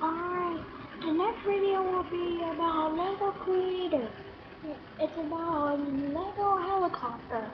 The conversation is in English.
Alright, the next video will be about a Lego Creator. It's about a Lego helicopter.